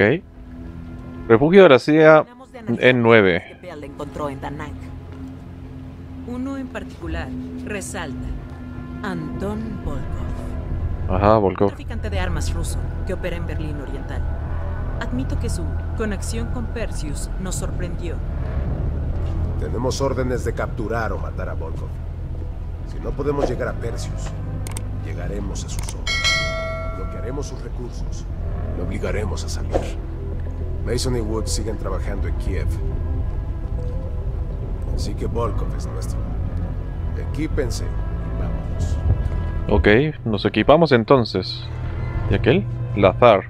Ok. Refugio de la CIA en 9. que Bell encontró en Da Nang. Uno en particular resalta. Anton Volkov. Ajá, Un Volkov. traficante de armas ruso que opera en Berlín Oriental. Admito que su conexión con Perseus nos sorprendió. Tenemos órdenes de capturar o matar a Volkov. Si no podemos llegar a Perseus, llegaremos a sus ojos. Bloquearemos sus recursos. Lo obligaremos a salir. Mason y Wood siguen trabajando en Kiev. Así que Volkov es nuestro. Equípense y vámonos. Ok, nos equipamos entonces. ¿Y aquel? Lazar.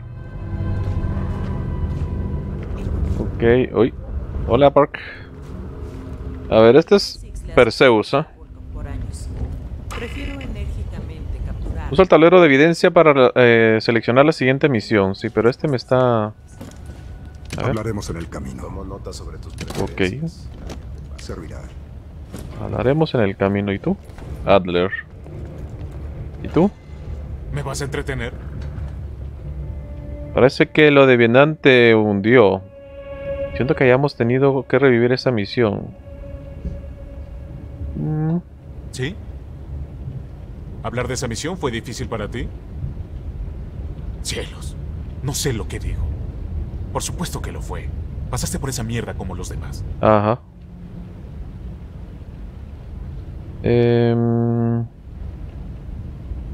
Ok, uy. Hola, Park. A ver, este es Perseus, ¿ah? Prefiero capturar. Usa el tablero de evidencia para eh, seleccionar la siguiente misión. Sí, pero este me está... A ver, Hablaremos en el camino. Nota sobre tus preferencias. Servirá. hablaremos en el camino. ¿Y tú? Adler. ¿Y tú? ¿Me vas a entretener? Parece que lo de Vietnam te hundió. Siento que hayamos tenido que revivir esa misión. Mm, ¿Sí? ¿Hablar de esa misión fue difícil para ti? Cielos, no sé lo que digo. Por supuesto que lo fue. Pasaste por esa mierda como los demás. Ajá. Em,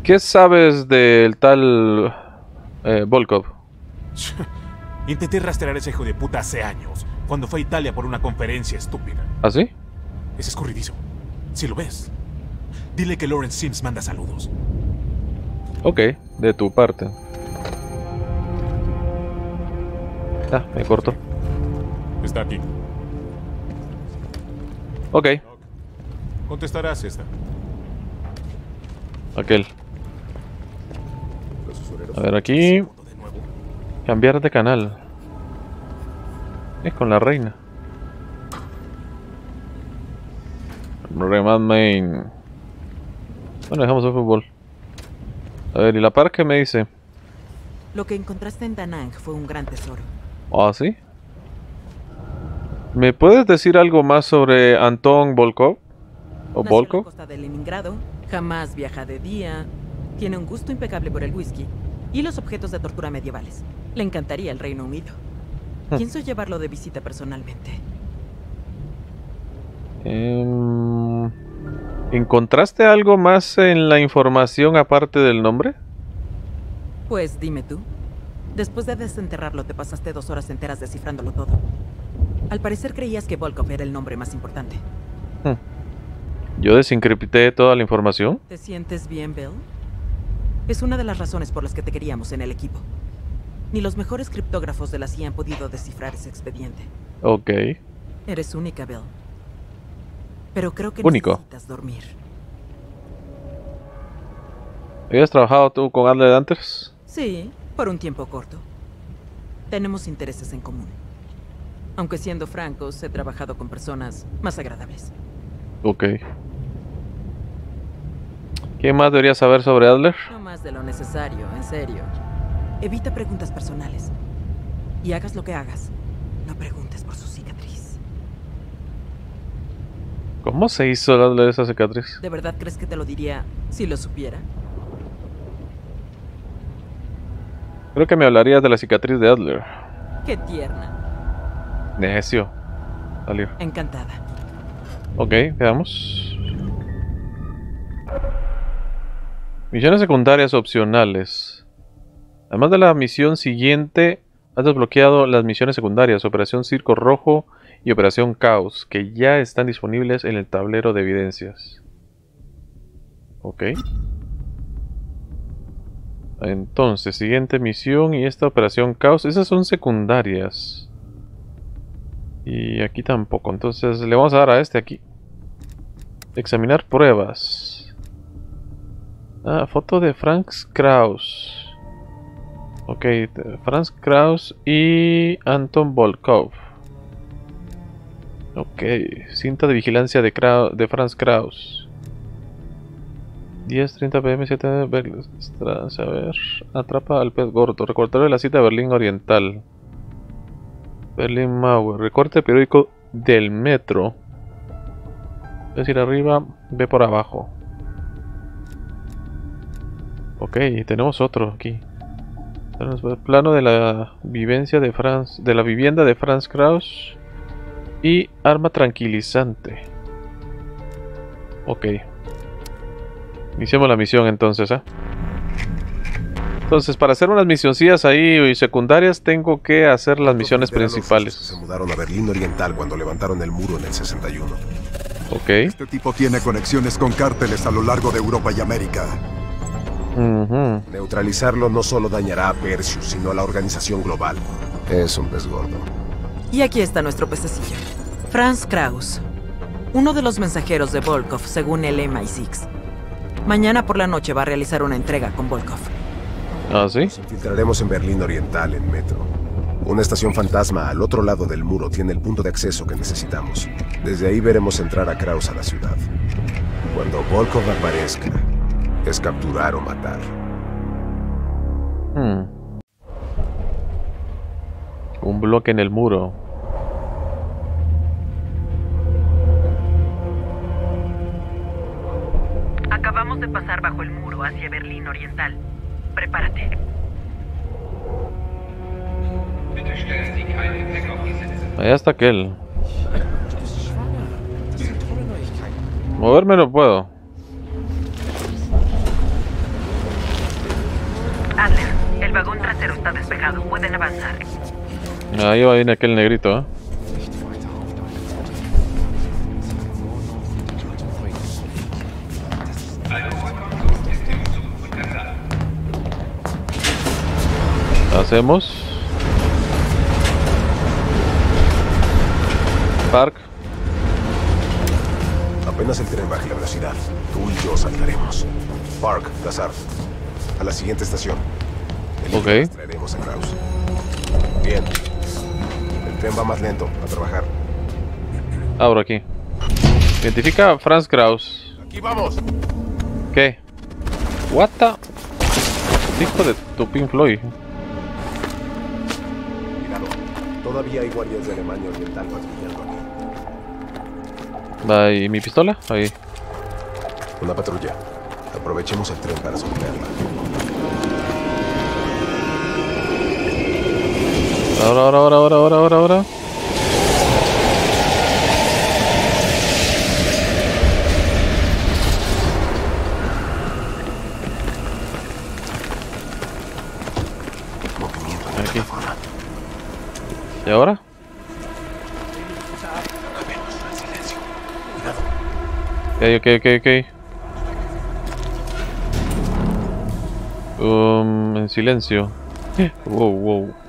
¿Qué sabes del tal eh, Volkov? Intenté rastrear a ese hijo de puta hace años, cuando fue a Italia por una conferencia estúpida. ¿Así? Es escurridizo. Si lo ves, dile que Lawrence Sims manda saludos. Ok, de tu parte. Ah, me corto. Está aquí. Ok, Contestarás esta. aquel. A ver, aquí. Cambiar de canal. Es con la reina. Remand main. Bueno, dejamos el fútbol. A ver, ¿y la par qué me dice? Lo que encontraste en Da Nang fue un gran tesoro. ¿Ah, sí? ¿Me puedes decir algo más sobre Anton Volkov? ¿O Nació en la Volkov? costa de Leningrado, jamás viaja de día, tiene un gusto impecable por el whisky y los objetos de tortura medievales. Le encantaría el Reino Unido. Hmm. Pienso llevarlo de visita personalmente. Em, ¿Encontraste algo más en la información aparte del nombre? Pues dime tú. Después de desenterrarlo, te pasaste dos horas enteras descifrándolo todo. Al parecer creías que Volkov era el nombre más importante. Yo desencripté toda la información. ¿Te sientes bien, Bill? Es una de las razones por las que te queríamos en el equipo. Ni los mejores criptógrafos de la CIA han podido descifrar ese expediente. Ok. Eres única, Bill. Pero creo que Único. necesitas dormir. ¿Habías trabajado tú con Adler antes? Sí, por un tiempo corto. Tenemos intereses en común. Aunque siendo francos, he trabajado con personas más agradables. Ok. ¿Qué más deberías saber sobre Adler? No más de lo necesario, en serio. Evita preguntas personales. Y hagas lo que hagas, no preguntes por su cicatriz. ¿Cómo se hizo Adler esa cicatriz? ¿De verdad crees que te lo diría si lo supiera? Creo que me hablarías de la cicatriz de Adler. Qué tierna. Necio. Salió. Encantada. Ok, veamos. Misiones secundarias opcionales. Además de la misión siguiente, has desbloqueado las misiones secundarias Operación Circo Rojo y Operación Caos, que ya están disponibles en el tablero de evidencias. Ok. Entonces, siguiente misión y esta Operación Caos, esas son secundarias. Y aquí tampoco, entonces le vamos a dar a este aquí. Examinar pruebas. Ah, foto de Franz Kraus. Ok, Franz Kraus y Anton Volkov. Ok, cinta de vigilancia de, de Franz Kraus. 10.30 pm, 7 Berlin. A ver, atrapa al pez gordo. Recordatorio de la cita de Berlín Oriental. Berlin Mauer. Recorte periódico del metro. Es ir arriba, ve por abajo. Ok, tenemos otro aquí. Plano de la vivencia de Franz, de la vivienda de Franz Kraus y arma tranquilizante. Ok. Iniciamos la misión entonces, ¿eh? Entonces, para hacer unas misioncillas ahí secundarias, tengo que hacer las misiones principales. Se mudaron a Berlín Oriental cuando levantaron el muro en el 61. Ok. Este tipo tiene conexiones con cárteles a lo largo de Europa y América. Ujú. Neutralizarlo no solo dañará a Perseus, sino a la organización global. Es un pez gordo. Y aquí está nuestro pececillo. Franz Kraus. Uno de los mensajeros de Volkov, según el MI6. Mañana por la noche va a realizar una entrega con Volkov. Ah, sí. Nos infiltraremos en Berlín Oriental en metro. Una estación fantasma al otro lado del muro tiene el punto de acceso que necesitamos. Desde ahí veremos entrar a Kraus a la ciudad. Cuando Volkov aparezca, es capturar o matar. Hmm. Un bloque en el muro. Acabamos de pasar bajo el muro hacia Berlín Oriental. Prepárate. Allá está aquel. Moverme no puedo. Adler, el vagón trasero está despejado. Pueden avanzar. Ahí va viene aquel negrito, ¿eh? Hacemos. Park. Apenas el tren baje la velocidad, tú y yo saltaremos. Park, Lazar. A la siguiente estación. El Ok. Traeremos a Kraus. Bien. El tren va más lento. A trabajar. Abro aquí. Identifica a Franz Kraus. ¡Aquí vamos! ¿Qué? What the? Hijo de tu Pink Floyd. Cuidado. Todavía hay guardias de Alemania Oriental patrullando aquí. Va, ¿Y mi pistola? Ahí. Una patrulla. Aprovechemos el tren para someterla. Ahora, ahora, ahora, ahora, ahora, ahora, ahora. Aquí. ¿Y ahora? Ok, ok, ok, ok. Um, en silencio. Wow, wow.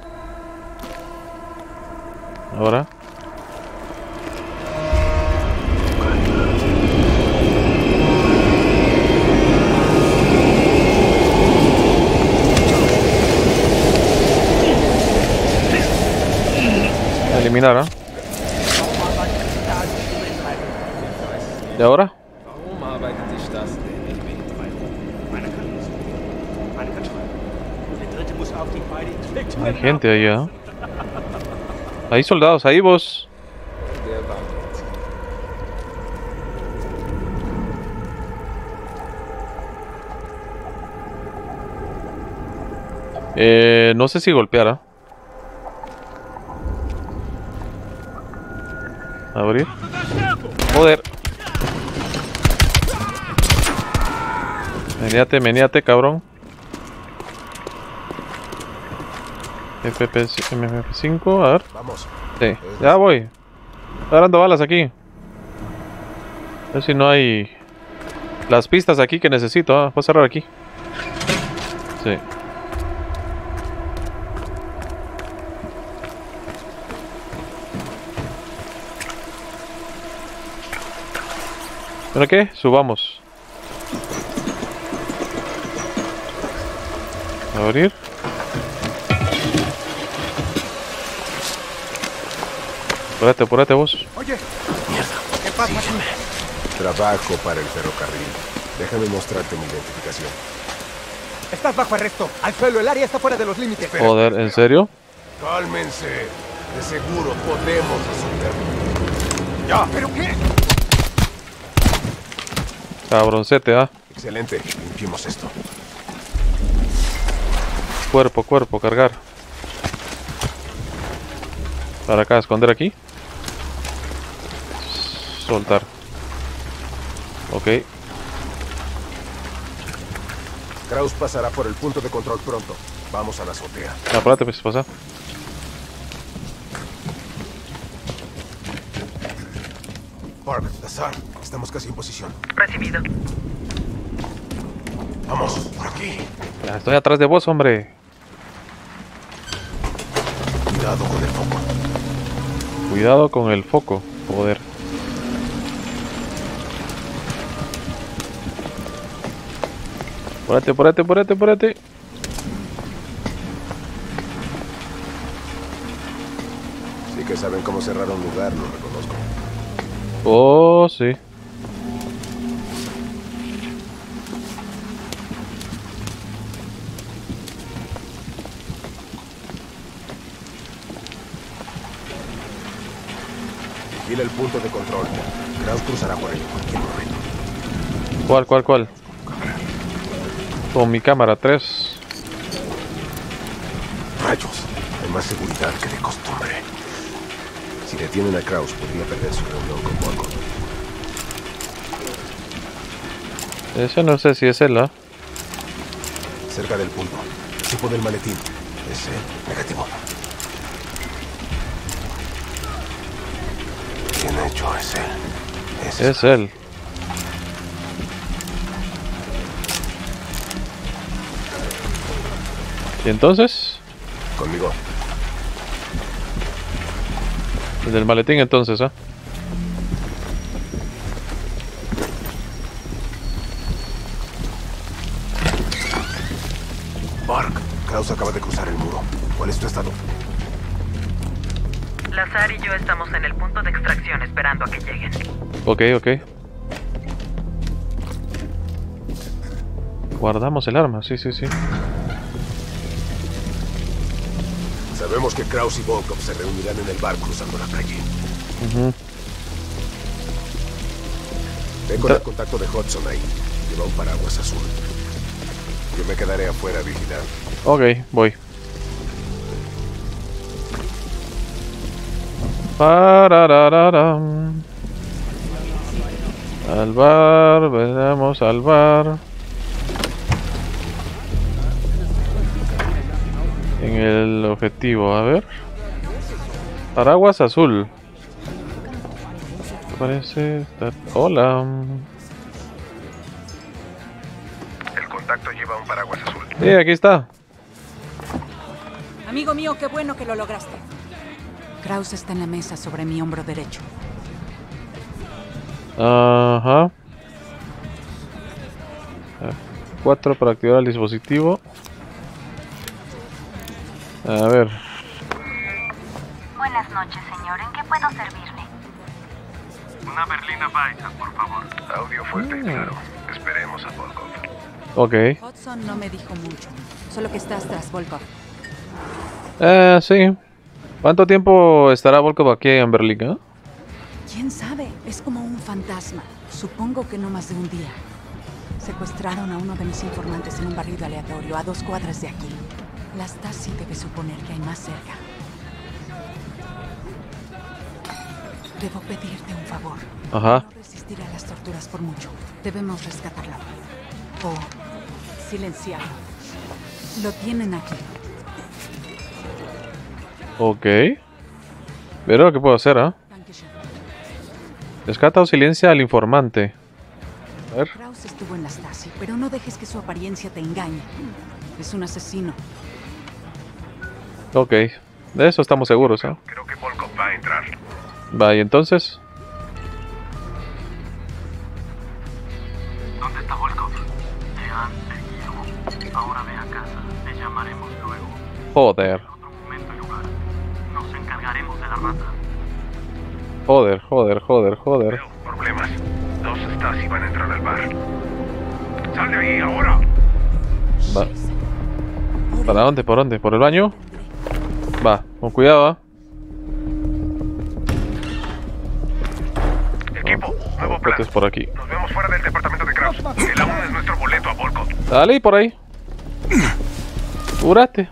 Muss auf die beiden Klick Hay gente allá. Hay soldados, ahí vos. Eh, no sé si golpeara. Abrir. Joder. Meneate, meneate, cabrón. FP, MP5, a ver. Vamos. Sí, ya voy. Estoy dando balas aquí. A ver si no hay las pistas aquí que necesito. Ah, voy a cerrar aquí. Sí. ¿Pero qué? Subamos. Abrir. Apúrate, apúrate vos. Trabajo para el ferrocarril. Déjame mostrarte mi identificación. Estás bajo arresto. Al suelo, el área está fuera de los límites. Joder, ¿en serio? ¡Cálmense! De seguro podemos resolverlo. ¡Ya! ¿Pero qué? Cabroncete, ¿ah? Excelente. Limpiemos esto. Cuerpo, cuerpo, cargar. Para acá, esconder aquí. Soltar. Ok. Kraus pasará por el punto de control pronto. Vamos a la azotea. Apárate, pues, pasa. Park, Lazar, estamos casi en posición. Recibido. Vamos, por aquí. Ya estoy atrás de vos, hombre. Cuidado con el foco. Cuidado con el foco. Joder. Apúrate, apúrate, apúrate, apúrate. Sí que saben cómo cerrar un lugar, lo reconozco. Oh, sí. Vigila el punto de control. Kraus cruzará por él en cualquier momento. ¿Cuál, cuál, cuál? Con mi cámara 3. Rayos, hay más seguridad que de costumbre. Si detienen a Kraus, podría perder su reunión con Volkov. Ese no sé si es él, ¿ah? Cerca del punto. Tipo del maletín. Ese, negativo. Bien hecho, es él. Es él. ¿Y entonces? Conmigo. El del maletín entonces, ¿ah? Mark, Kraus acaba de cruzar el muro. ¿Cuál es tu estado? Lazar y yo estamos en el punto de extracción esperando a que lleguen. Ok, ok. Guardamos el arma, sí, sí, sí. Que Kraus y Volkov se reunirán en el bar cruzando la calle. Ven con Ta- el contacto de Hudson ahí. Lleva un paraguas azul. Yo me quedaré afuera vigilando. Ok, voy. Al bar, vamos al bar. En el objetivo, a ver. Paraguas azul. ¿Qué parece? Está- Hola. El contacto lleva un paraguas azul. Sí, aquí está. Amigo mío, qué bueno que lo lograste. Kraus está en la mesa sobre mi hombro derecho. Ajá. Cuatro para activar el dispositivo. A ver. Buenas noches, señor. ¿En qué puedo servirle? Una berlina Weisse, por favor. Audio fuerte y claro. Esperemos a Volkov. Ok. Hudson no me dijo mucho, solo que estás tras Volkov. Eh, sí. ¿Cuánto tiempo estará Volkov aquí en Berlín? eh? ¿Quién sabe? Es como un fantasma. Supongo que no más de un día. Secuestraron a uno de mis informantes en un barrio aleatorio a dos cuadras de aquí. La Stasi debe suponer que hay más cerca. Debo pedirte un favor. Ajá. No resistiré a las torturas por mucho. Debemos rescatarlo. O silenciarlo. Lo tienen aquí. Ok. Pero lo que puedo hacer, ¿ah? Dankeschön. Rescata o silencia al informante. A ver. Kraus estuvo en la Stasi, pero no dejes que su apariencia te engañe. Es un asesino. Ok. De eso estamos seguros, ¿ah? Creo que Volkov va a entrar. Va, y entonces. ¿Dónde está Volkov? Te han seguido. Ahora ve a casa. Te llamaremos luego. Joder. Nos encargaremos de la rata. Joder, joder, joder, joder. Problemas. Dos Stasi van a entrar al bar. ¡Sal de ahí, ahora! Va. ¿Para dónde? ¿Por dónde? ¿Por el baño? Va, con cuidado, ¿eh? Equipo, nuevo plan. por aquí. Nos vemos fuera del departamento de Kraus. El aún es nuestro boleto a Volcott. Dale, por ahí. Curate.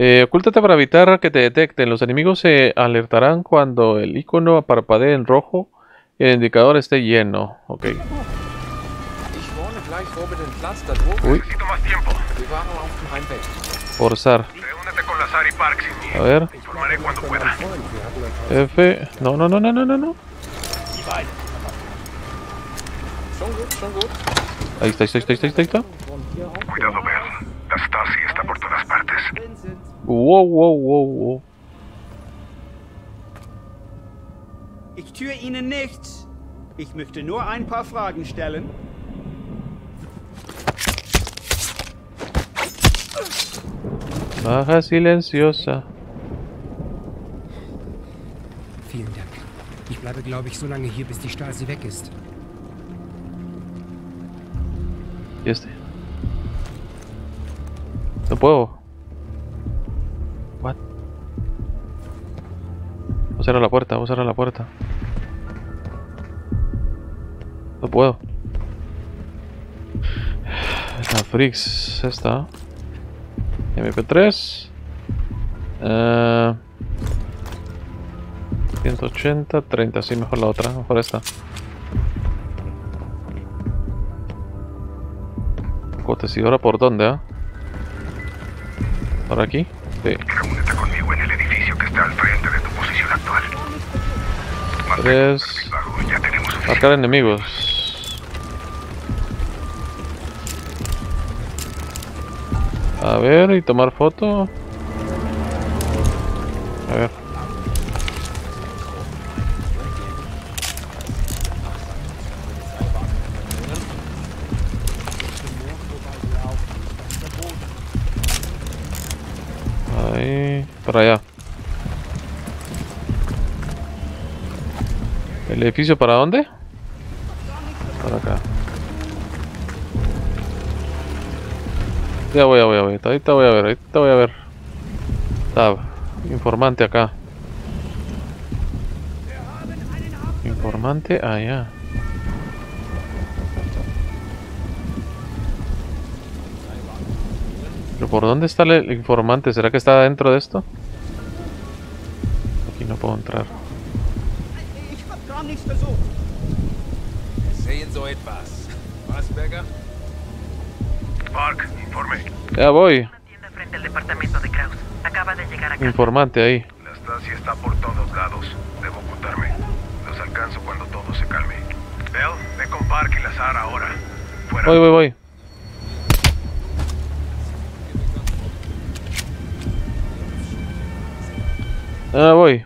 Eh, ocúltate para evitar que te detecten. Los enemigos se alertarán cuando el icono parpadee en rojo y el indicador esté lleno. Ok. Uy. Necesito más tiempo. Forzar. A ver. F. No, no, no, no, no, no, no. Schon gut, schon gut. Ahí está, ahí está, ahí está, ahí está, ahí está. Cuidado, Bell. La Stasi está por todas partes. Wow, wow, wow, wow. Ich tue Ihnen nichts. Ich möchte nur ein paar Fragen stellen. Baja silenciosa. Vielen Dank. Ich bleibe, glaube ich, so lange hier, bis die Stasi weg ist. Y este. No puedo. What? Voy a cerrar la puerta, voy a cerrar la puerta. No puedo. La Frix, esta. MP3. Eh, 180, 30, sí, mejor la otra, mejor esta. Cotesidora por dónde, ah? ¿Por aquí? Sí. Reúnete conmigo en el edificio que está al frente de tu posición actual. Tres. Marcar enemigos. A ver, y tomar foto. A ver. Ahí, para allá. ¿El edificio para dónde? Ya voy, ya voy, ya voy. Ahorita voy a ver, ahorita voy a ver. Tab. Informante acá. Informante allá. ¿Pero por dónde está el informante? ¿Será que está dentro de esto? Acá. Informante ahí. La Stasi está por todos lados. Debo ocultarme. Los alcanzo cuando todo se calme. Bell, ve con Park y Lazar ahora. Fuera. Voy, voy, voy. Ah, voy.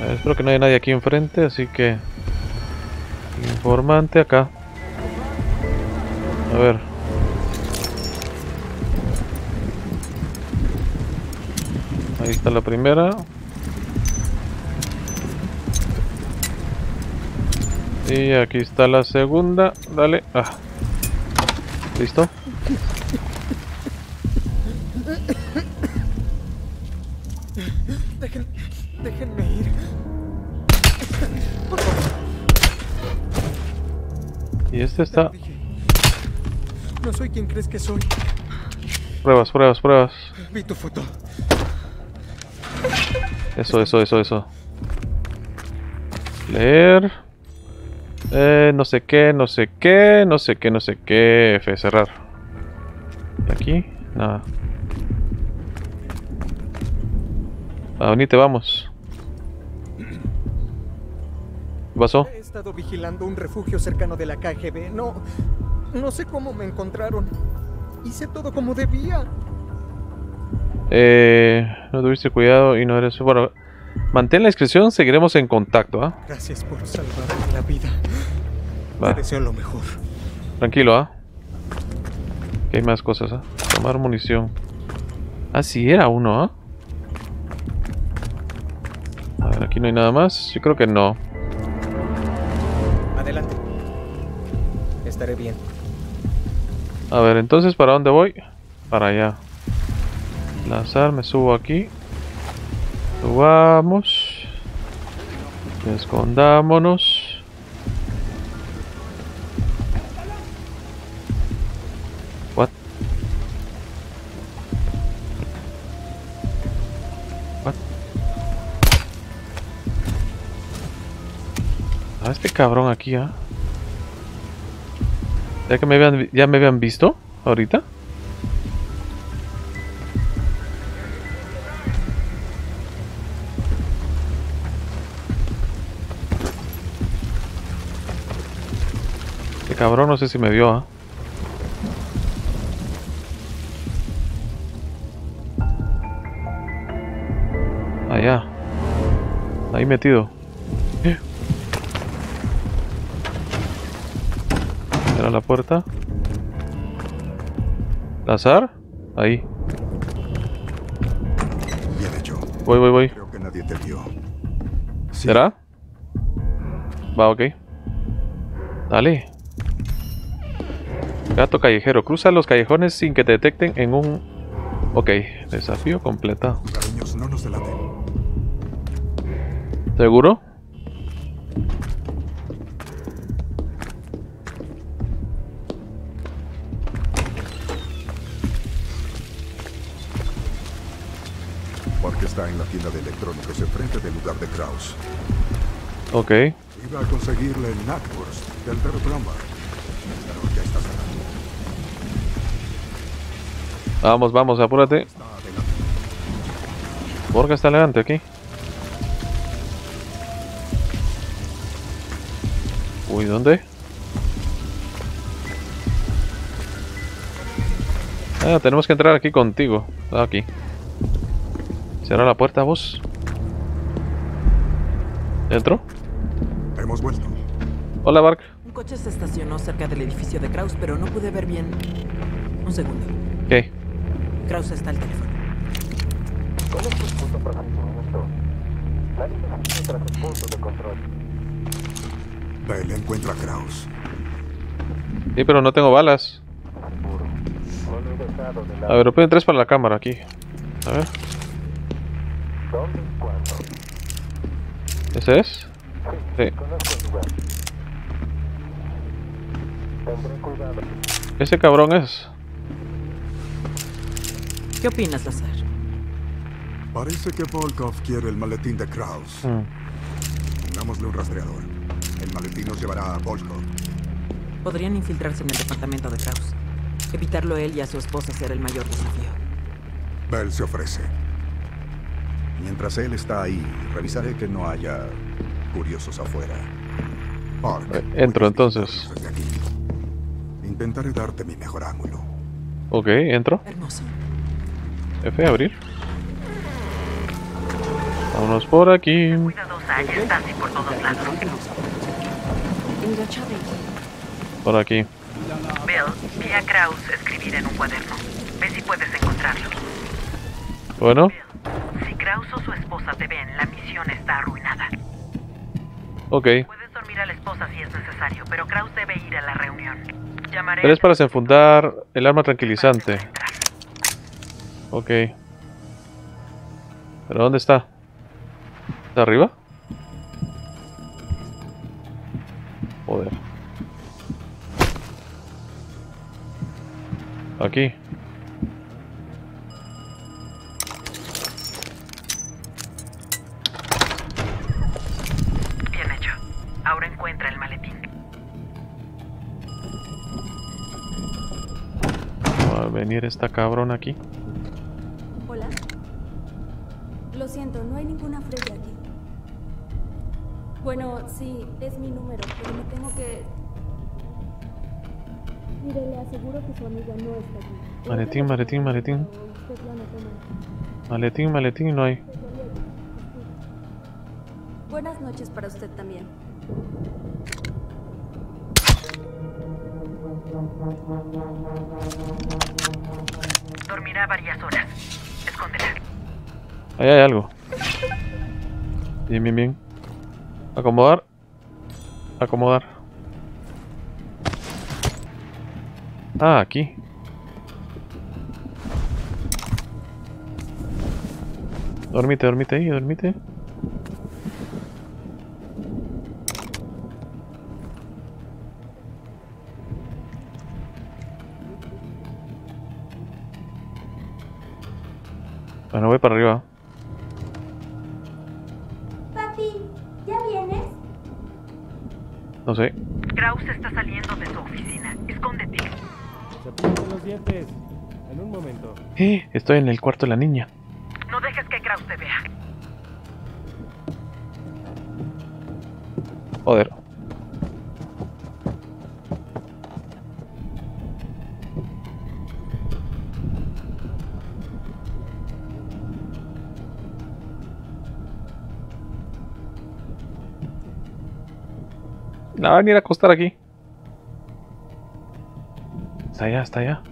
Ver, espero que no haya nadie aquí enfrente, así que... Informante acá. A ver. Ahí está la primera. Y aquí está la segunda. Dale. Ah. ¿Listo? Dejen, déjenme ir. Y este está. No soy quien crees que soy. Pruebas, pruebas, pruebas. Vi tu foto. Eso, eso, eso, eso. Leer. Eh, no sé qué, no sé qué, no sé qué, no sé qué. F, cerrar. ¿Y aquí? Nada. A venite, vamos. ¿Qué pasó? He estado vigilando un refugio cercano de la KGB. No. No sé cómo me encontraron. Hice todo como debía. Eh, no tuviste cuidado y no eres... Bueno, mantén la inscripción, seguiremos en contacto, ¿ah? Gracias por salvarme la vida. Va. Te deseo lo mejor. Tranquilo, ¿ah? Que hay más cosas, ¿ah? Tomar munición. Ah, sí, era uno, ¿ah? A ver, aquí no hay nada más. Yo creo que no. Adelante. Estaré bien. A ver, entonces, ¿para dónde voy? Para allá. Lanzar, me subo aquí. Subamos. Escondámonos. What? What? Ah, este cabrón aquí, ¿ah? ¿Ya que me habían, ya me habían visto ahorita? Cabrón no sé si me vio, ¿ah? Allá. Ahí metido. Eh. Cierra la puerta. ¿Lazar? Ahí. Bien hecho. Voy, voy, voy. Creo que nadie te vio. ¿Será? Va, ok. Dale. Gato callejero. Cruza los callejones sin que te detecten en un... Ok, desafío completado. Cariños, no nos delaten. ¿Seguro? Mark está en la tienda de electrónicos enfrente del lugar de Kraus. Ok. Iba a conseguirle el Knackwurst del perro Vamos, vamos, apúrate. Borga está adelante aquí. Uy, ¿dónde? Ah, tenemos que entrar aquí contigo. Ah, Aquí. Cierra la puerta, vos. ¿Dentro? Hemos vuelto. Hola, Bark. Un coche se estacionó cerca del edificio de Kraus, pero no pude ver bien. Un segundo. ¿Qué? Kraus está al teléfono. Bell encuentra a Kraus. Sí, pero no tengo balas. A ver, piden tres para la cámara aquí. A ver. ¿Ese es? Sí. Ese cabrón es. ¿Qué opinas, Lazar? Parece que Volkov quiere el maletín de Kraus. Mm. Pongámosle un rastreador. El maletín nos llevará a Volkov. Podrían infiltrarse en el departamento de Kraus. Evitarlo él y a su esposa será el mayor desafío. Bell se ofrece. Mientras él está ahí, revisaré que no haya curiosos afuera. Park, Eh, entro, entonces. desde aquí. Intentaré darte mi mejor ángulo. Ok, entro. Hermoso. F, abrir. Vámonos por aquí. Cuidadosa, hay estasis por todos lados. Por aquí. Bill, vi a Kraus escribir en un cuaderno. Ve si puedes encontrarlo. Bueno, Bill, si Kraus o su esposa te ven, la misión está arruinada. ok. Puedes dormir a la esposa si es necesario, pero Kraus debe ir a la reunión. Llamaré Tres para desenfundar el arma tranquilizante. Ok. ¿Pero dónde está? ¿Está arriba? Joder. Aquí. Bien hecho. Ahora encuentra el maletín. Va a venir esta cabrona aquí. Lo siento, no hay ninguna Freddy aquí. Bueno, sí, es mi número, pero me tengo que... Mire, le aseguro que su amiga no está aquí. Maletín, maletín, maletín. Maletín, maletín, no hay. Buenas noches para usted también. Dormirá varias horas. Escóndela. Ahí hay algo. Bien, bien, bien. Acomodar. Acomodar. Ah, aquí. Dormite, dormite ahí, dormite. Bueno, voy para arriba. No sé. Kraus está saliendo de su oficina. Escóndete. Cepíllate los dientes. En un momento. Eh, estoy en el cuarto de la niña. No dejes que Kraus te vea. Joder. A ir a acostar aquí. Está allá, está allá.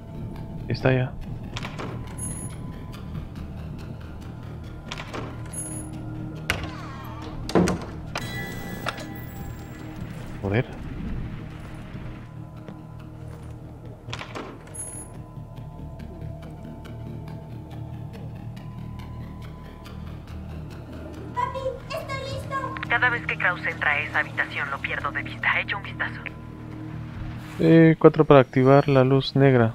Está allá. Joder. Kraus entra a esa habitación lo pierdo de vista. Echa un vistazo. Eh, 4 para activar la luz negra.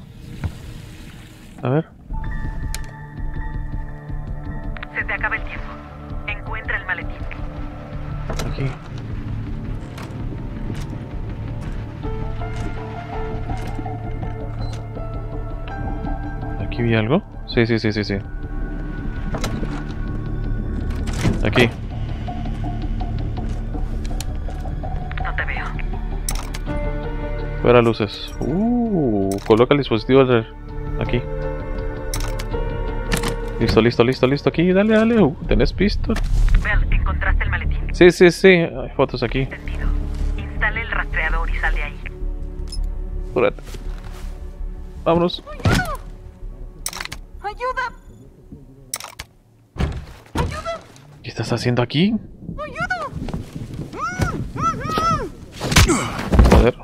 A ver. Se te acaba el tiempo. Encuentra el maletín. Aquí. ¿Aquí vi algo? Sí, sí, sí, sí, sí. Aquí. Fuera luces. Uh, coloca el dispositivo aquí. Listo, listo, listo, listo. Aquí, dale, dale. Uh, ¿Tenés pistol? Bell, ¿encontraste el maletín? Sí, sí, sí. Hay fotos aquí. Instale el rastreador y sal de ahí. Apúrate. Vámonos. ¡Ayuda! ¿Qué estás haciendo aquí? Joder.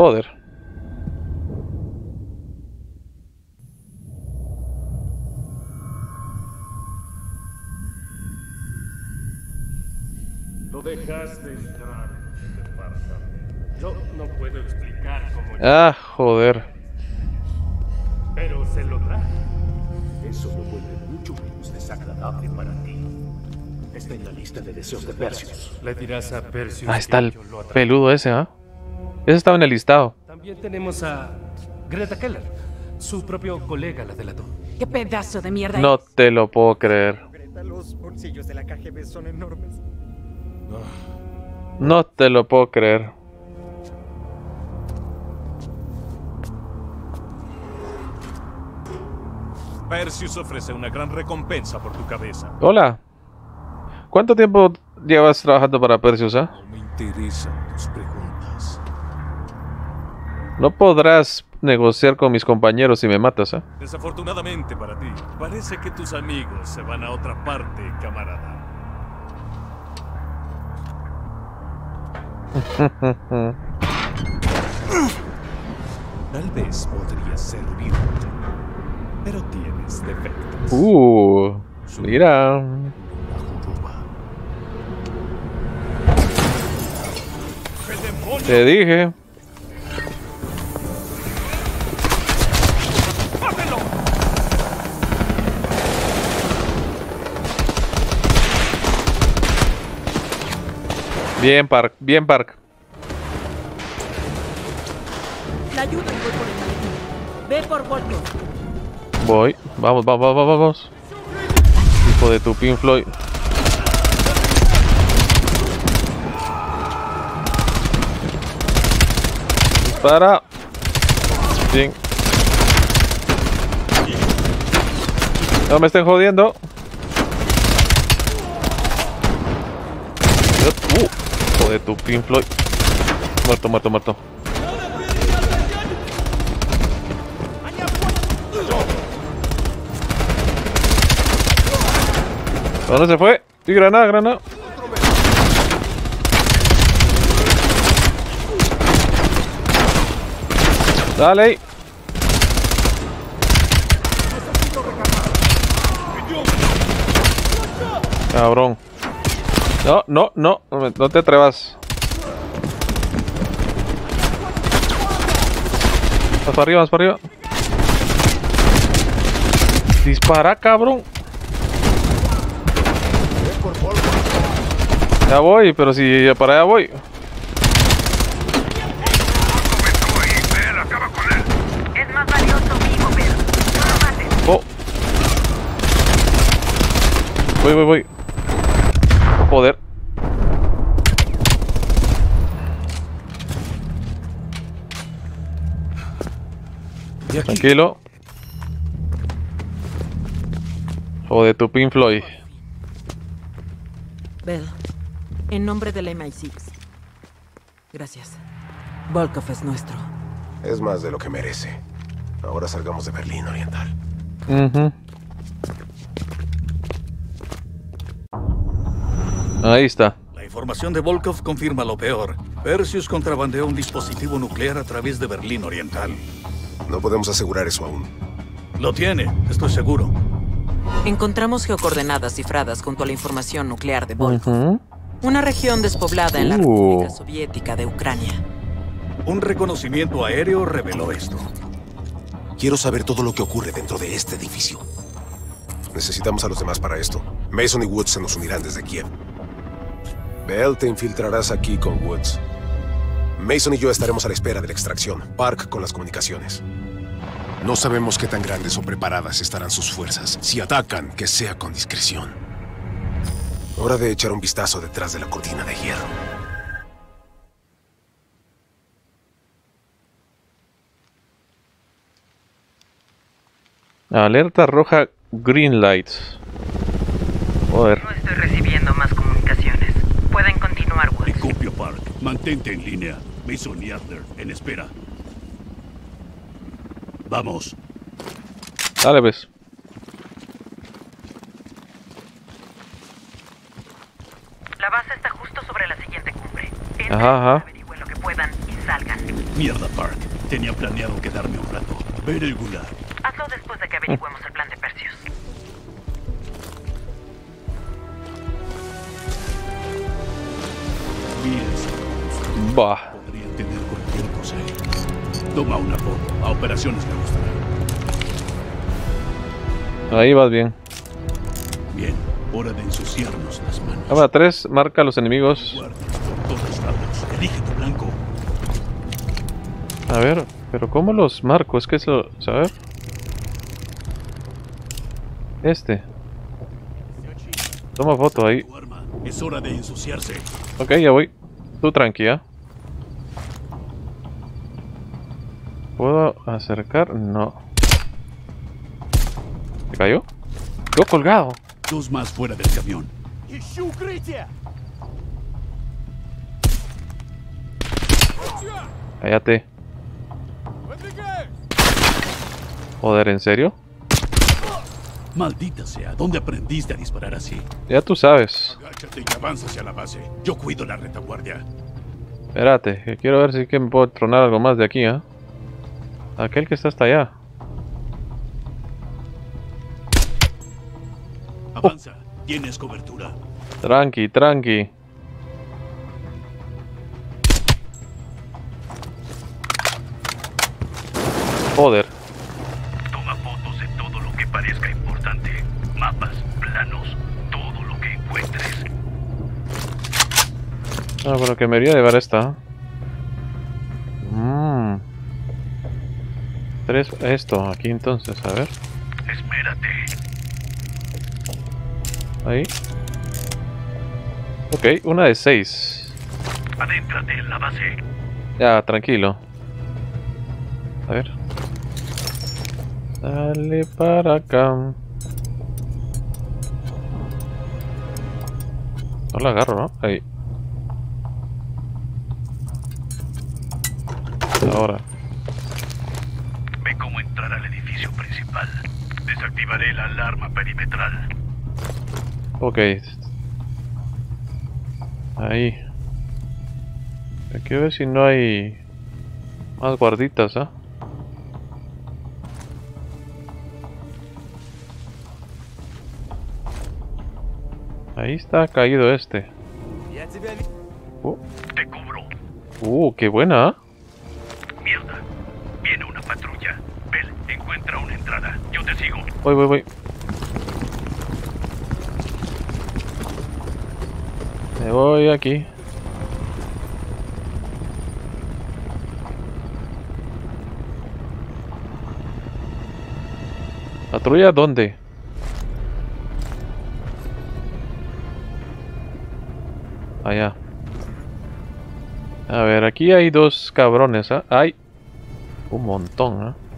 Joder. Lo dejaste entrar en el departamento. Yo no puedo explicar cómo. Ah, joder. Pero se lo traje. Eso lo vuelve mucho menos desagradable para ti. Está en la lista de deseos de Perseus. Le dirás a Perseus. Ah, está el peludo ese, ¿ah? Ese estaba en el listado. También tenemos a Greta Keller. Su propio colega la delató. ¡Qué pedazo de mierda! No te lo puedo creer. Greta, los bolsillos de la KGB son enormes. No te lo puedo creer. Perseus ofrece una gran recompensa por tu cabeza. Hola. ¿Cuánto tiempo llevas trabajando para Perseus, ah? Me interesan tus preguntas. No podrás negociar con mis compañeros si me matas, ¿ah? Desafortunadamente para ti, parece que tus amigos se van a otra parte, camarada. Tal vez podría servirte, pero tienes defectos. uh, mira. Te dije. Bien, Park, bien, Park. La ayuda voy por el. Ve por Volkov. Voy. Vamos, vamos, vamos, vamos. Hijo de tu Pink Floyd. Dispara. Bien. No me estén jodiendo. Uh, de tu Pink Floyd. Muerto, muerto, muerto. ¿Dónde se fue? Y granada, granada. Dale ahí. Cabrón. No, no, no, no te atrevas. Más para arriba, más para arriba. Dispara, cabrón. Ya voy, pero si para allá voy. Oh. Voy, voy, voy. Joder. Tranquilo. Joder, tu Pink Floyd. Bell, en nombre del MI6. Gracias. Volkov es nuestro. Es más de lo que merece. Ahora salgamos de Berlín Oriental. Ujú. Ahí está. La información de Volkov confirma lo peor. Perseus contrabandeó un dispositivo nuclear a través de Berlín Oriental. No podemos asegurar eso aún. Lo tiene, estoy seguro. Encontramos geocoordenadas cifradas junto a la información nuclear de Volkov. Una región despoblada en la Uh. República Soviética de Ucrania. Un reconocimiento aéreo reveló esto. Quiero saber todo lo que ocurre dentro de este edificio. Necesitamos a los demás para esto. Mason y Woods se nos unirán desde Kiev. Bell, te infiltrarás aquí con Woods. Mason y yo estaremos a la espera de la extracción. Park con las comunicaciones. No sabemos qué tan grandes o preparadas estarán sus fuerzas. Si atacan, que sea con discreción. Hora de echar un vistazo detrás de la cortina de hierro. Alerta roja Green Lights. Joder. No estoy recibiendo más comunicaciones. Pueden continuar, Woods. Copio Park. Mantente en línea. Mason y Adler, en espera. Vamos. Dale, pues. La base está justo sobre la siguiente cumbre. Entren, Ajá, ajá. averigüen lo que puedan y salgan. Mierda, Park. Tenía planeado quedarme un rato. Ver el gulag. Hazlo después de que averigüemos el plan de Perseus. Bien, Bah. podrían tener cualquier cosa ahí. Toma una foto. A operaciones me gustará. Ahí vas bien. Bien, hora de ensuciarnos las manos. Cámara 3, marca a los enemigos. Por todos lados. Elige tu blanco. A ver, pero ¿cómo los marco? Es que eso... A ver. Este. Toma foto ahí. Es hora de ensuciarse. Ok, ya voy. Tú tranquila. ¿Puedo acercar? No. ¿Se cayó? Quedó colgado. Dos más fuera del camión. Cállate. Joder, ¿en serio? Maldita sea, ¿dónde aprendiste a disparar así? Ya tú sabes. Agáchate y avanza hacia la base. Yo cuido la retaguardia. Espérate, que quiero ver si es que me puedo tronar algo más de aquí, ¿ah? Aquel que está hasta allá. Avanza. Tienes cobertura. Tranqui, tranqui. Joder. Toma fotos de todo lo que parezca importante. Mapas, planos, todo lo que encuentres. Ah, bueno, que me iría a llevar esta. Tres, esto, aquí entonces, a ver. Espérate. Ahí. Ok, una de seis. Adéntrate en la base. Ya, tranquilo. A ver. Dale para acá. No la agarro, ¿no? Ahí. Ahora. Ve cómo entrar al edificio principal. Desactivaré la alarma perimetral. Ok. Ahí. Hay que ver si no hay más guarditas, ¿ah? Ahí está caído este. Uh, Te cubro. uh qué buena. ¿ah? Yo te. Voy, voy, voy. Me voy aquí. ¿Patrulla dónde? Allá. A ver, aquí hay dos cabrones, ¿ah? Hay un montón, ¿ah? Ujú.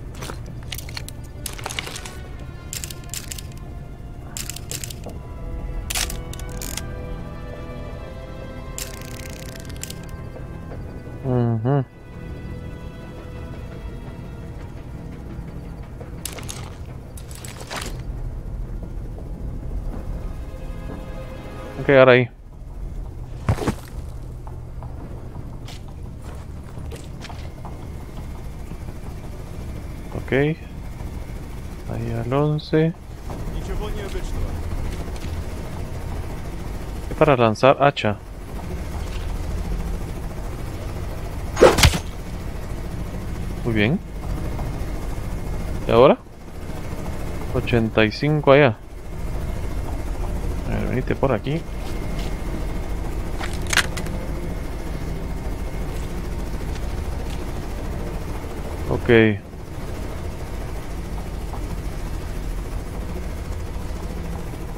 Ahora ahí. Ok. Ahí al 11. Es para lanzar hacha. Muy bien. ¿Y ahora? 85 allá. A ver, venite por aquí. Ok.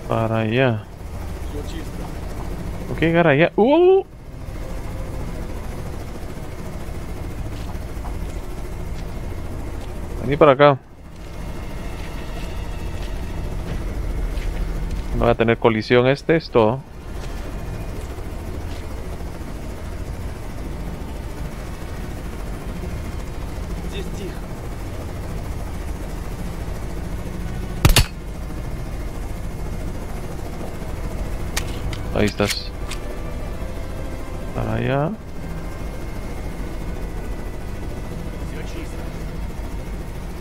Para allá. Ok, para allá. ¡Uh! Vení para acá. No va a tener colisión este, es todo. Ahí estás. Para allá.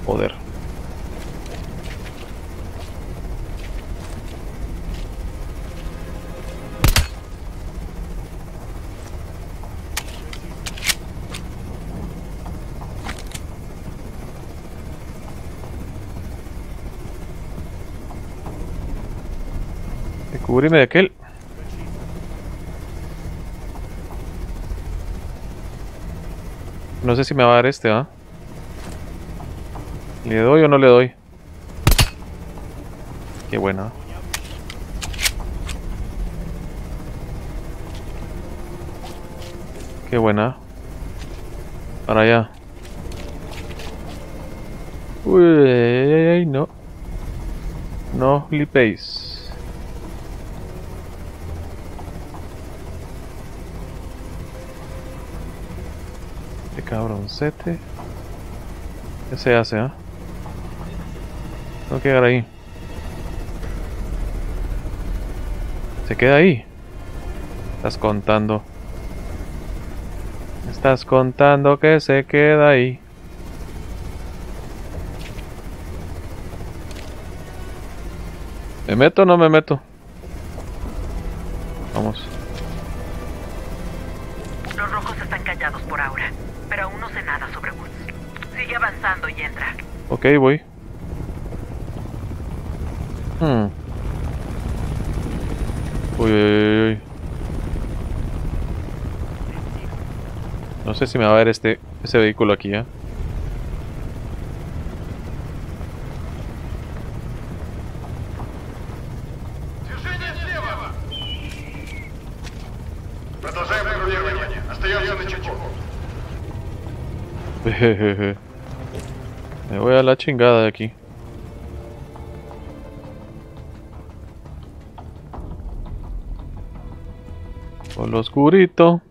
Joder. Descubrime de aquel. No sé si me va a dar este, ¿ah? ¿Le doy o no le doy? Qué buena. Qué buena. Para allá. Uy, no. No flipéis. Cabroncete. ¿Qué se hace, ah? Tengo que llegar ahí. Se queda ahí. Estás contando. Estás contando que se queda ahí. ¿Me meto o no me meto? Ok, voy. Hmm. Uy, uy, uy, uy. No sé si me va a ver este ese vehículo aquí, ¿eh? Продолжаем патрулирование. Остаемся на чеку. Me voy a la chingada de aquí. Por lo oscurito.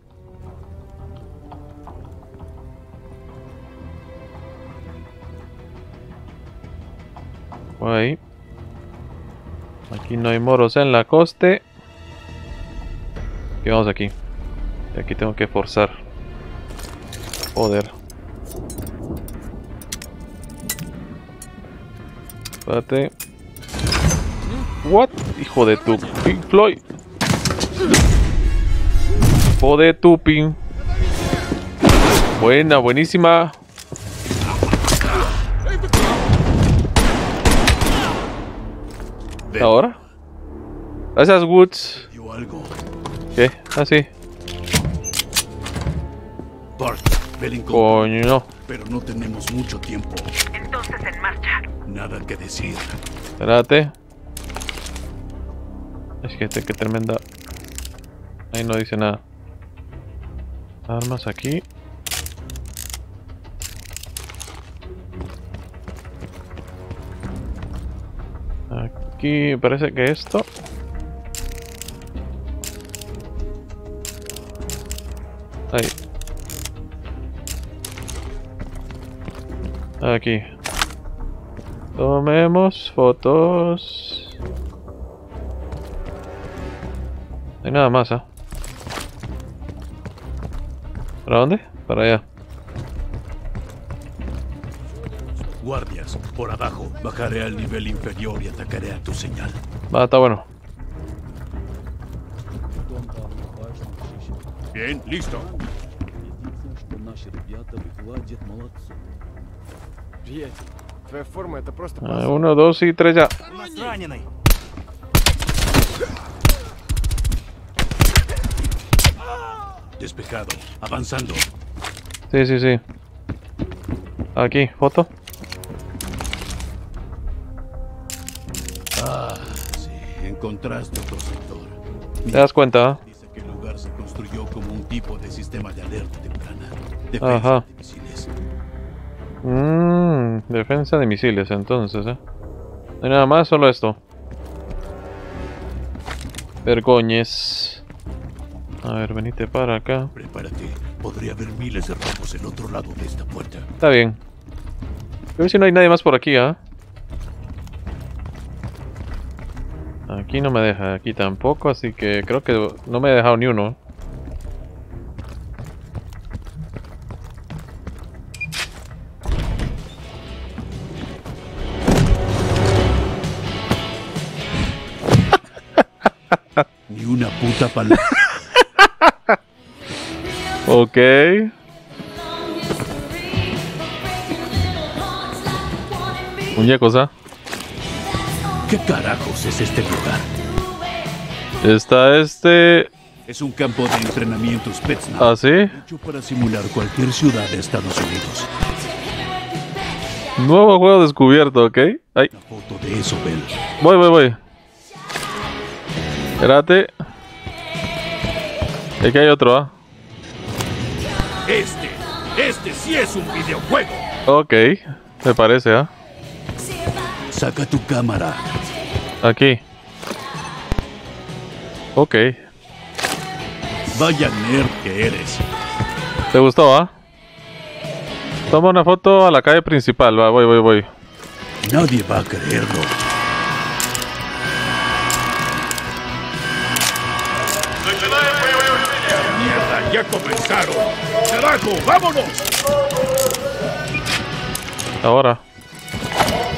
Ahí. Aquí no hay moros en la coste. Y vamos aquí. Y aquí tengo que forzar. Joder. Espérate. What? Hijo de tu Pink Floyd. Pode tupin. Buena, buenísima. ¿Ahora? Gracias, Woods. ¿Qué? Ah, sí. Bart, ven Coño. Pero no tenemos mucho tiempo. Entonces en. Nada que decir. Espérate. Es que este que tremenda. Ahí no dice nada. Armas aquí. Aquí parece que esto. Ahí. Aquí. Tomemos fotos. No hay nada más, ¿ah? ¿Para dónde? Para allá. Guardias, por abajo. Bajaré al nivel inferior y atacaré a tu señal. Va, está bueno. Bien, listo. Приятель, твоя форма это просто Ah, uno, dos y tres ya. Раненый. Despejado. Avanzando. Sí, sí, sí. Aquí, foto. Ah, sí. Encontraste otro sector. ¿Te das cuenta? ah? Dice que el lugar se construyó como un tipo de sistema de alerta temprana. Defensa Ajá. de misiles. Mmm, defensa de misiles entonces, ¿eh? No hay nada más, solo esto. Vergoñes. A ver, venite para acá. Prepárate. Podría haber miles de robos el otro lado de esta puerta. Está bien. A ver si no hay nadie más por aquí, ¿ah? Aquí no me deja, aquí tampoco, así que creo que no me he dejado ni uno. Puta palabra. Ok. Muñecos, ¿ah? ¿Qué carajos es este lugar? Está este... Es un campo de entrenamiento Spetsnaz. ¿Ah, sí? Hecho para simular cualquier ciudad de Estados Unidos. Nuevo juego descubierto, ¿ok? Ay. Foto de eso, Bell. Voy, voy, voy. Espérate. Aquí hay otro, ¿ah? Este, este sí es un videojuego. Ok. Me parece, ¿ah? Saca tu cámara. Aquí. Ok. Vaya nerd que eres. ¿Te gustó, ah? Toma una foto a la calle principal, va, voy, voy, voy. Nadie va a creerlo. regresaron. ¡Carajo, vámonos! Ahora.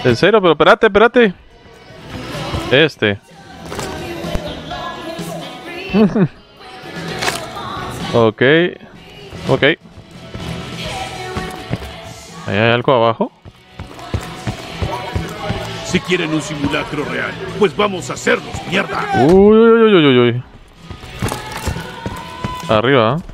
En serio, pero espérate, espérate. Este. ok. Ok. ¿Ahí hay algo abajo? Si quieren un simulacro real, pues vamos a hacerlos, mierda. Uy, uy, uy, uy, uy. Arriba. ¿eh?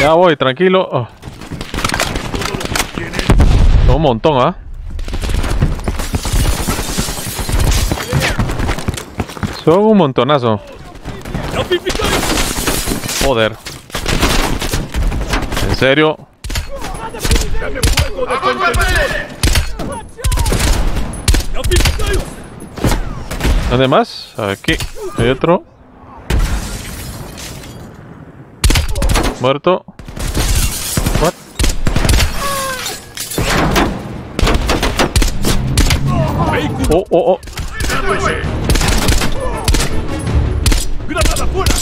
Ya voy, tranquilo. Oh. Un montón, ¿ah? Son un montonazo. Joder. ¿En serio? ¿Dónde más? Aquí. Hay otro. Muerto. What? Oh, oh, oh. ¡Granada fuera!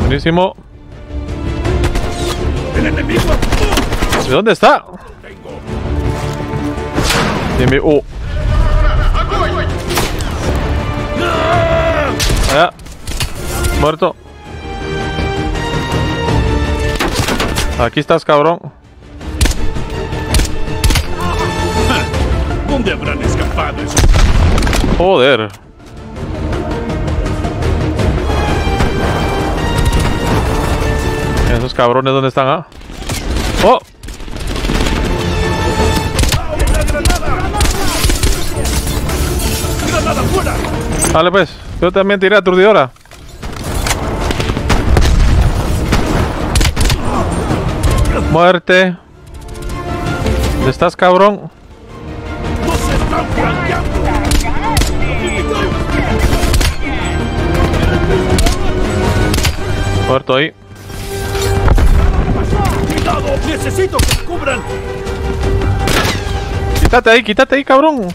Buenísimo. ¡El enemigo! ¿De dónde está? Dime. Oh. Allá. Muerto. Aquí estás, cabrón. ¿Dónde habrán escapado esos? Joder. Esos cabrones, ¿dónde están? Ah? ¡Oh! ¡Granada fuera! Vale, pues. Yo también tiré aturdidora. Muerte. ¿Dónde estás, cabrón? Muerto ahí. ¡Cuidado! ¡Necesito que me cubran! Quítate ahí, quítate ahí, cabrón.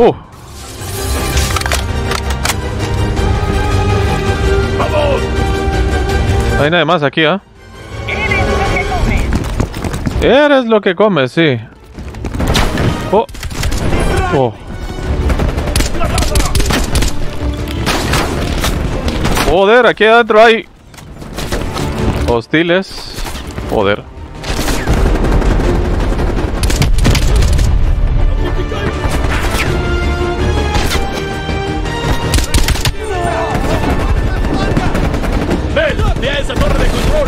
Uh. ¡Vamos! Hay nada más aquí, ¿ah? Eres lo que comes, sí. Oh. Oh. Joder, aquí adentro hay hostiles. Joder.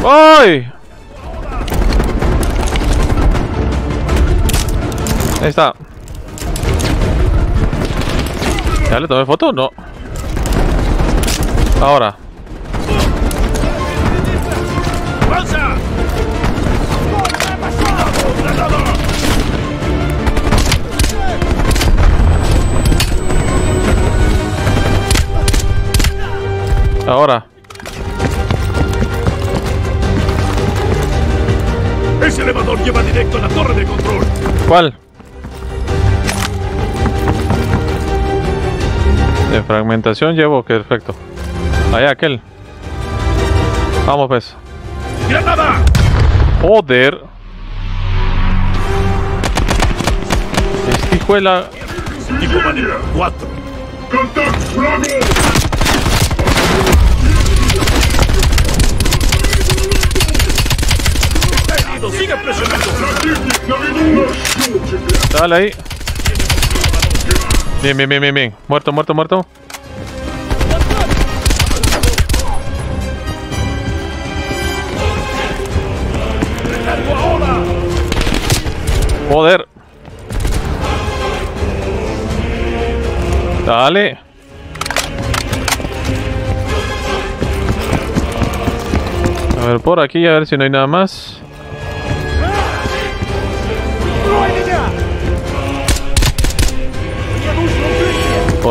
¡Ay! Ahí está. ¿Ya le tomé foto? No. Ahora. Ahora. ¡Ese elevador lleva directo a la torre de control! ¿Cuál? De fragmentación llevo, que perfecto. Allá, aquel. Vamos, pues. ¡Granada! Joder. Este hijo de la... Tipo manera 4. ¡Está herido! ¡Sigue presionando! Dale ahí. Bien, bien, bien, bien, bien. Muerto, muerto, muerto. Joder. Dale. A ver, por aquí, a ver si no hay nada más.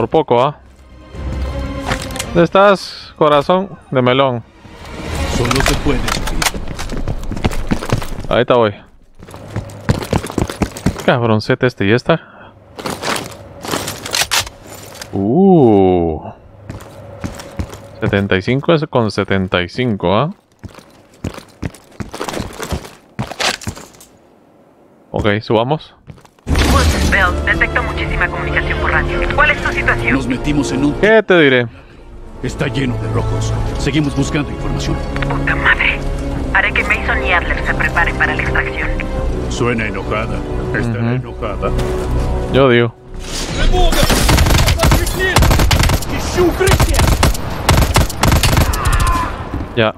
Por poco, ¿ah? ¿Dónde estás, corazón de melón? Solo se puede. Ahí está voy. Cabroncete este y esta. Uh. 75 es con 75, ¿ah? Ok, subamos. Detecto muchísima comunicación por radio. ¿Cuál es tu situación? Nos metimos en un... ¿Qué te diré? Está lleno de rojos. Seguimos buscando información. Puta madre. Haré que Mason y Adler se preparen para la extracción. Suena enojada. ¿Estará Ujú. enojada? Yo digo. Ya.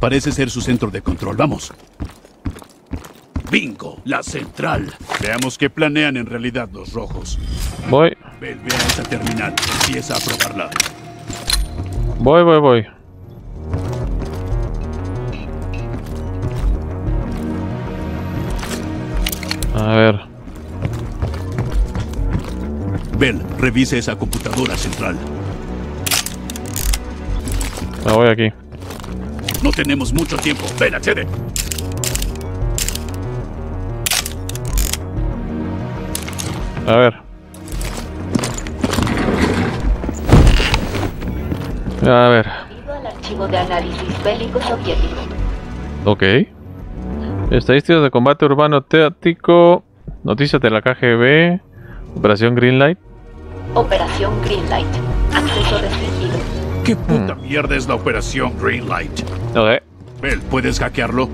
Parece ser su centro de control. Vamos. Bingo, la central. Veamos qué planean en realidad los rojos. Voy. Ve, ve a esa terminal. Empieza a probarla. Voy, voy, voy. A ver. Bell, revise esa computadora central. Me voy aquí. No tenemos mucho tiempo. Ven, accede. A ver. A ver. al archivo de análisis bélico soviético. Ok. Estadísticas de combate urbano táctico. Noticias de la KGB. Operación Greenlight. Operación Greenlight. Acceso restringido. ¿Qué puta mierda es la operación Greenlight? Bell, ¿puedes hackearlo?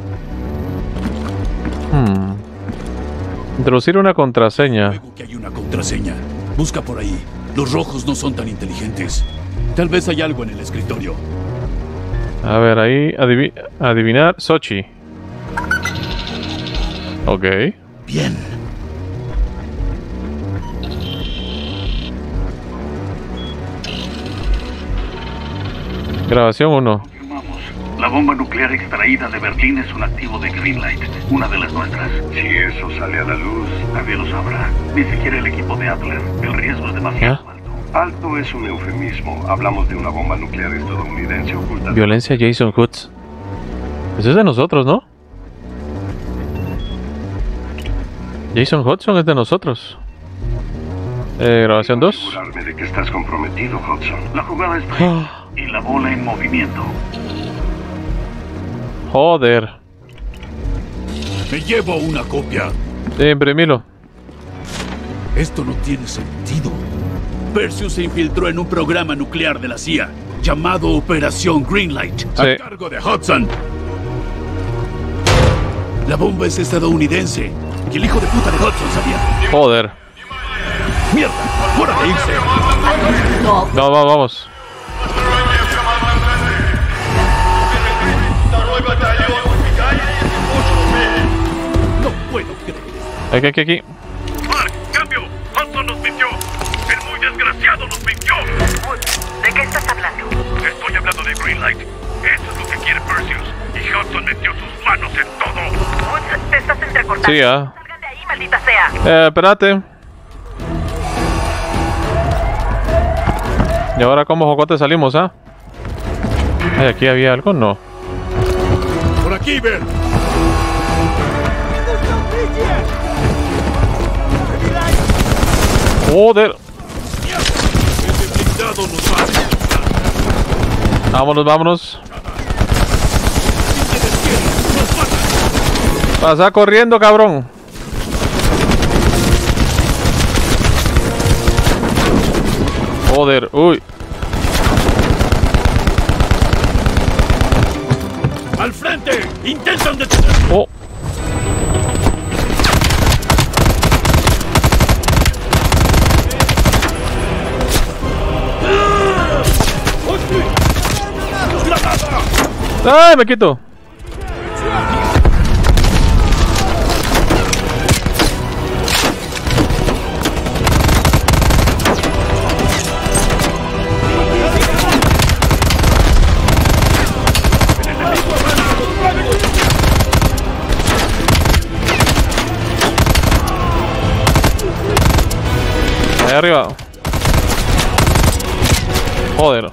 Introducir una contraseña. Que hay una contraseña. Busca por ahí. Los rojos no son tan inteligentes. Tal vez hay algo en el escritorio. A ver, ahí adivi- adivinar Sochi. Ok. Bien. Grabación 1. La bomba nuclear extraída de Berlín es un activo de Greenlight, una de las nuestras. Si eso sale a la luz, nadie lo sabrá. Ni siquiera el equipo de Adler. El riesgo es demasiado alto. Alto es un eufemismo. Hablamos de una bomba nuclear estadounidense oculta. Violencia Jason Hoods. Eso es de nosotros, ¿no? Jason Hudson es de nosotros. Eh, grabación 2. Asegurarme de que estás comprometido, Hudson. La jugada es y la bola en movimiento. Joder. Me llevo una copia. Sí, imprimilo. Esto no tiene sentido. Perseus se infiltró en un programa nuclear de la CIA llamado Operación Greenlight, Sí. a cargo de Hudson. La bomba es estadounidense y el hijo de puta de Hudson sabía. Joder. ¡Mierda! ¡Fuera de irse! No, va- vamos. No puedo creer. Aquí, aquí, aquí. ¡Cambio! ¡Hudson nos mintió! ¡El muy desgraciado nos mintió! ¿De qué estás hablando? Estoy hablando de Greenlight. Eso es lo que quiere Perseus. Y Hudson metió sus manos en todo. Woods, te estás entrecortando. Sí, ah. Salgan de ahí, maldita sea. Eh, espérate. ¿Y ahora cómo jocote salimos, ah? Ay, aquí había algo, no. Ben. Joder. Vámonos, vámonos. Pasa corriendo, cabrón. Joder, uy. Frente! ¡Intentan detener! Oh. ¡Ay, me quito! Arriba. Joder.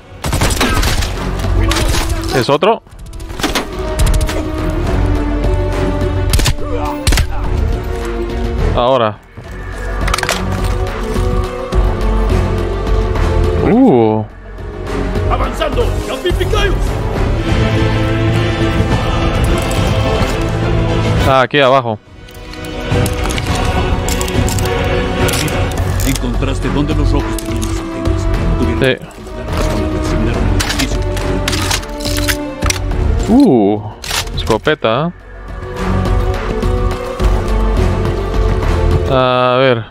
¿Es otro? Ahora. Uh. ¡Avanzando! Ah, aquí abajo. Encontraste dónde los rojos tenían las antenas. Tuvieron Sí. que. Uh. Escopeta. A ver.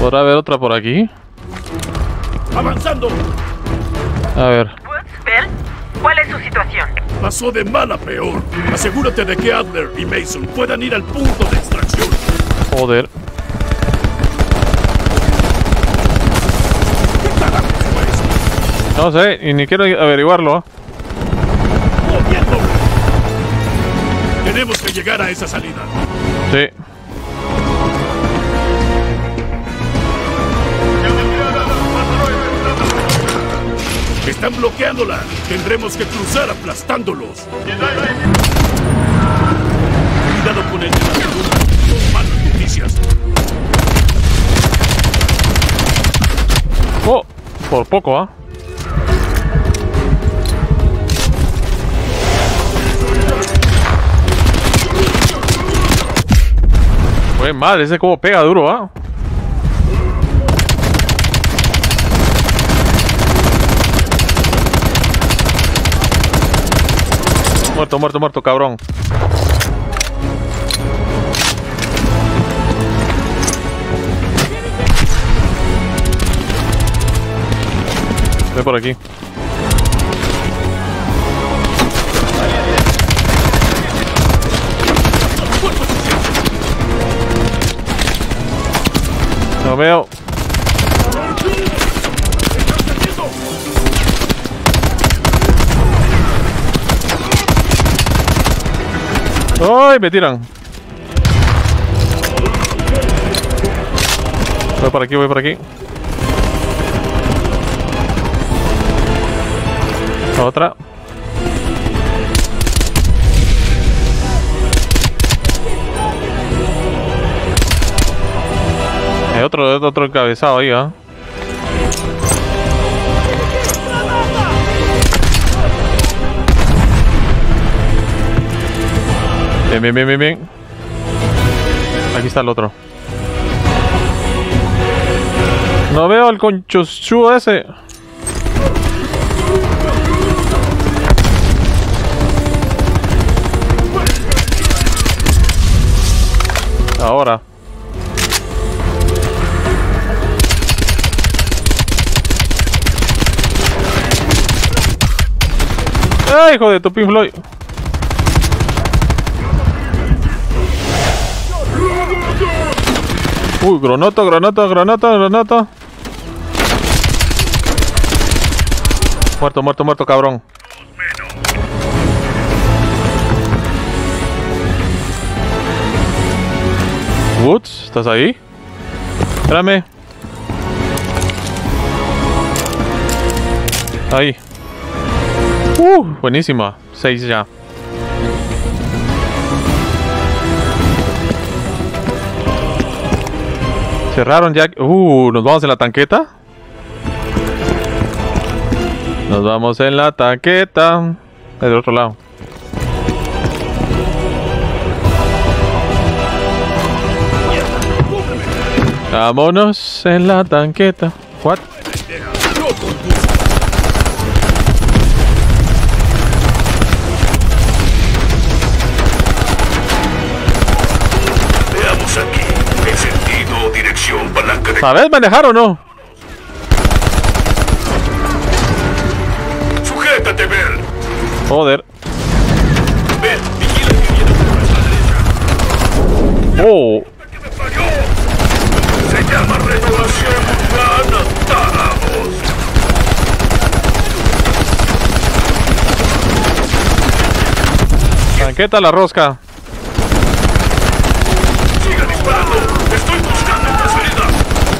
¿Podrá haber otra por aquí? ¡Avanzando! A ver. Bell, ¿cuál es su situación? pasó de mal a peor. Asegúrate de que Adler y Mason puedan ir al punto de extracción. Joder. No sé, y ni quiero averiguarlo. Tenemos que llegar a esa salida. Sí. Están bloqueándola. Tendremos que cruzar aplastándolos. Cuidado con el Oh, por poco, ¿ah? Fue madre, ese como pega duro, ¿ah? Muerto, muerto, muerto, cabrón. Por aquí. Lo veo. ¡Ay! Me tiran. Voy por aquí, voy por aquí. Otra. Hay otro, otro encabezado ahí, ¿ah? Bien, bien, bien, bien, bien. Aquí está el otro. No veo el conchuchu ese. Ahora. ¡Ay, hijo de tu Pink! Uy, granata, granata, granata, granata. Muerto, muerto, muerto, cabrón. Woods, ¿estás ahí? Espérame. Ahí. Uh, buenísima. Seis ya. Cerraron ya. Uh, ¿nos vamos en la tanqueta? Nos vamos en la tanqueta. Del otro lado. Vámonos en la tanqueta. What? Veamos aquí. En sentido, dirección, palanca de... ¿Sabes manejar o no? Sujétate, Bell. Joder. Bell, vigila que viene por nuestra derecha. Oh. Tanqueta la rosca. Siga disparando. Estoy buscando una salida.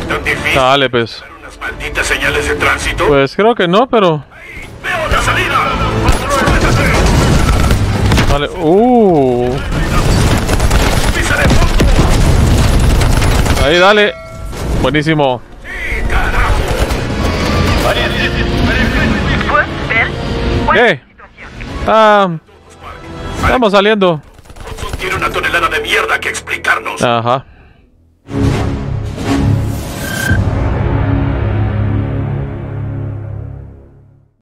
¿Tan difícil? Dale, pues. Unas malditas señales de tránsito. Pues creo que no, pero. Veo la salida. Vale. Uh. Ahí, dale. Buenísimo. ¿Qué? Ah. Estamos saliendo. Tiene una tonelada de mierda que explicarnos. Ajá.